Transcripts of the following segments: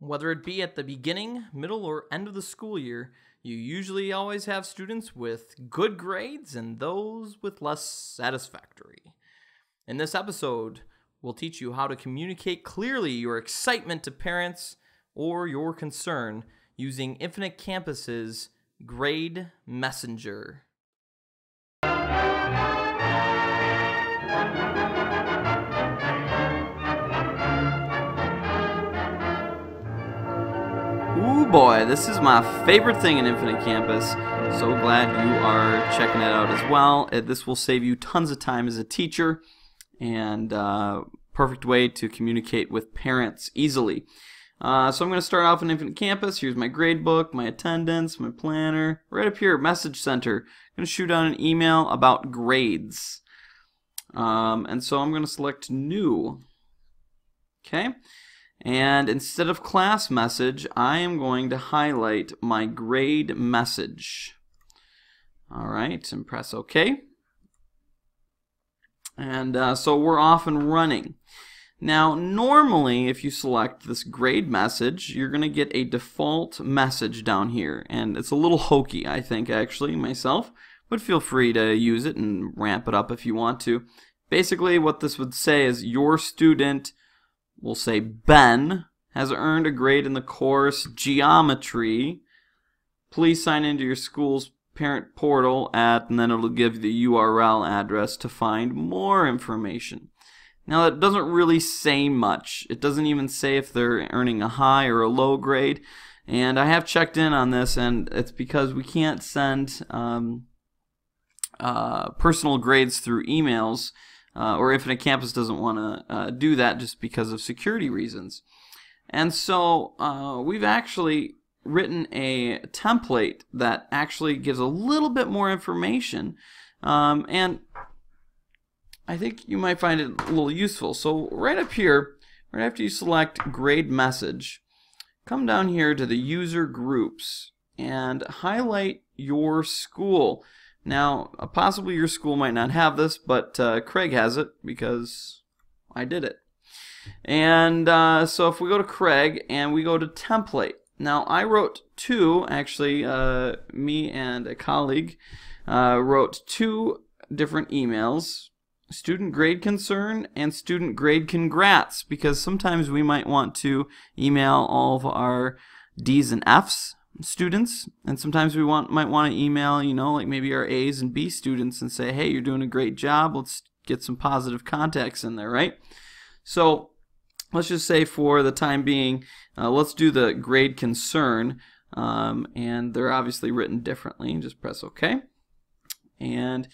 Whether it be at the beginning, middle, or end of the school year, you usually always have students with good grades and those with less satisfactory. In this episode, we'll teach you how to communicate clearly your excitement to parents or your concern using Infinite Campus's Grade Messenger. Ooh boy, this is my favorite thing in Infinite Campus. So glad you are checking it out as well. Uh, This will save you tons of time as a teacher and uh, perfect way to communicate with parents easily. Uh, so I'm going to start off in Infinite Campus. Here's my grade book, my attendance, my planner. Right up here, Message Center. I'm going to shoot out an email about grades. Um, and so I'm going to select New. Okay. And instead of class message, I am going to highlight my grade message. All right, and press OK. And uh, so we're off and running. Now, normally, if you select this grade message, you're going to get a default message down here. And it's a little hokey, I think, actually, myself. But feel free to use it and ramp it up if you want to. Basically, what this would say is your student we'll say Ben has earned a grade in the course geometry. Please sign into your school's parent portal at, and then it'll give you the URL address to find more information. Now, that doesn't really say much. It doesn't even say if they're earning a high or a low grade. And I have checked in on this, and it's because we can't send um, uh, personal grades through emails uh, or Infinite Campus doesn't want to uh, do that just because of security reasons. And so uh, we've actually written a template that actually gives a little bit more information. Um, and I think you might find it a little useful. So right up here, right after you select grade message, come down here to the user groups and highlight your school. Now, uh, possibly your school might not have this, but uh, Craig has it because I did it. And uh, so if we go to Craig and we go to template. Now, I wrote two, actually, uh, me and a colleague uh, wrote two different emails student grade concern and student grade congrats because sometimes we might want to email all of our D's and F's students and sometimes we want might want to email you know like maybe our A's and B students and say hey you're doing a great job. Let's get some positive contacts in there right? So let's just say for the time being uh, let's do the grade concern um, and they're obviously written differently just press OK and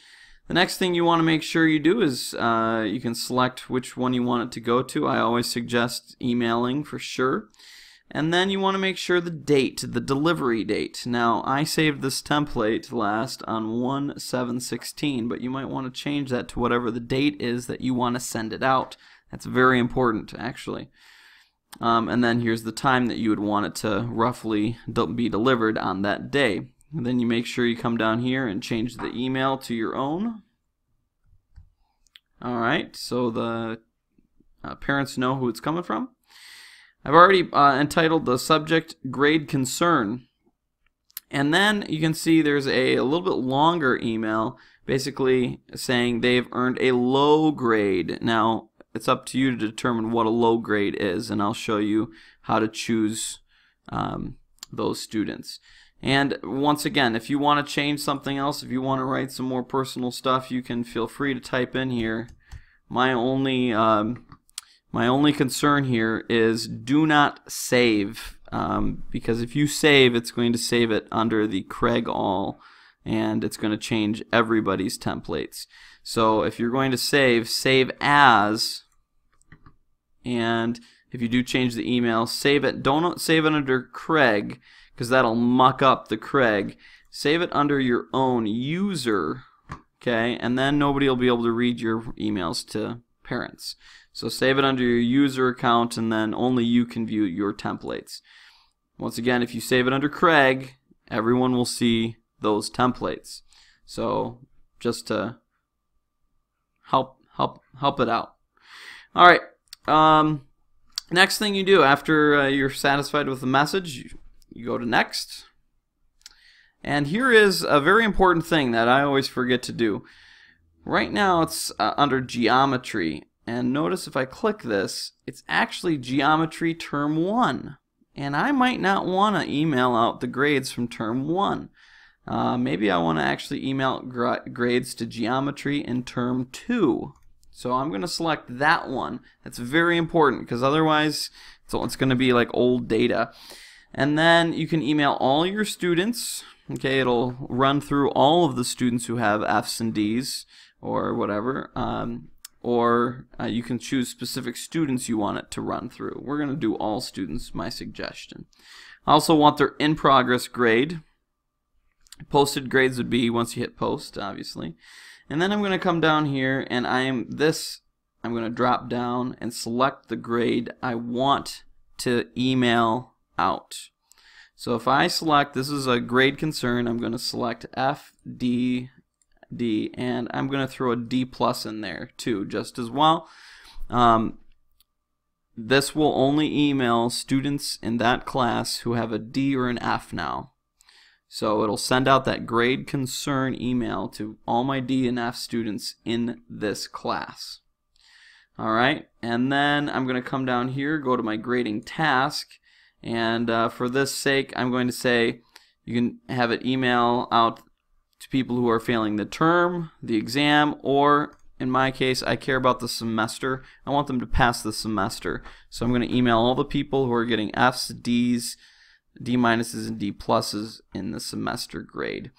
the next thing you want to make sure you do is uh, you can select which one you want it to go to. I always suggest emailing for sure and then you want to make sure the date, the delivery date. Now, I saved this template last on 1-7-16, but you might want to change that to whatever the date is that you want to send it out. That's very important, actually. Um, and then here's the time that you would want it to roughly be delivered on that day. And then you make sure you come down here and change the email to your own. Alright, so the uh, parents know who it's coming from. I've already uh, entitled the subject grade concern. And then you can see there's a, a, little bit longer email basically saying they've earned a low grade. Now, it's up to you to determine what a low grade is, and I'll show you how to choose um, those students. And once again, if you want to change something else, if you want to write some more personal stuff, you can feel free to type in here. My only um, my only concern here is do not save um, because if you save, it's going to save it under the Craig all and it's going to change everybody's templates. So if you're going to save, save as and if you do change the email, save it. Don't save it under Craig because that'll muck up the Craig. Save it under your own user, okay? And then nobody will be able to read your emails to parents. So save it under your user account and then only you can view your templates. Once again, if you save it under Craig, everyone will see those templates. So just to help help help it out. All right. Um, next thing you do after uh, you're satisfied with the message, you, you go to next. And here is a very important thing that I always forget to do. Right now it's uh, under geometry and notice if I click this it's actually geometry term 1 and I might not want to email out the grades from term 1. Uh, maybe I want to actually email grades to geometry in term 2. So I'm going to select that one. That's very important because otherwise it's going to be like old data. And then you can email all your students. Okay, it'll run through all of the students who have F's and D's or whatever. Um, or uh, you can choose specific students you want it to run through. We're going to do all students, my suggestion. I also want their in progress grade. Posted grades would be once you hit post, obviously. And then I'm going to come down here and I am this I'm going to drop down and select the grade I want to email out. So if I select, this is a grade concern, I'm going to select F, D, and I'm going to throw a D plus in there too, just as well. Um, this will only email students in that class who have a D or an F now. So it'll send out that grade concern email to all my D and F students in this class. Alright, and then I'm going to come down here, go to my grading task, and uh, for this sake, I'm going to say you can have it email out to people who are failing the term, the exam, or in my case, I care about the semester. I want them to pass the semester. So I'm going to email all the people who are getting F's, D's, D minuses, and D pluses in the semester grade.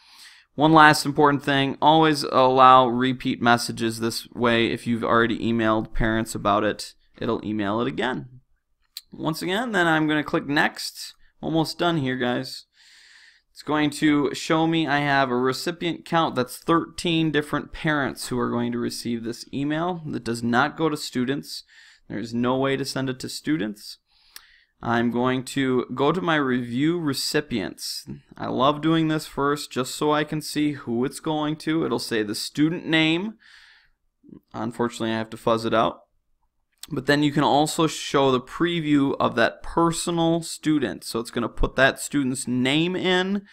One last important thing, always allow repeat messages this way. If you've already emailed parents about it, it'll email it again. Once again, then I'm going to click next. Almost done here, guys. It's going to show me I have a recipient count that's 13 different parents who are going to receive this email that does not go to students. There's no way to send it to students. I'm going to go to my review recipients. I love doing this first just so I can see who it's going to. It'll say the student name. Unfortunately, I have to fuzz it out. But then you can also show the preview of that personal student. So it's going to put that student's name in.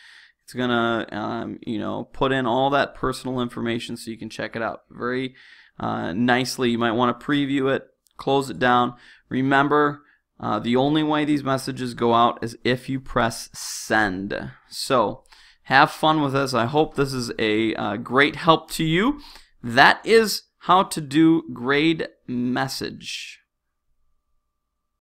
It's going to, um, you know, put in all that personal information so you can check it out very uh, nicely. You might want to preview it, close it down. Remember, uh, the only way these messages go out is if you press send. So have fun with this. I hope this is a uh, great help to you. That is how to do grade message.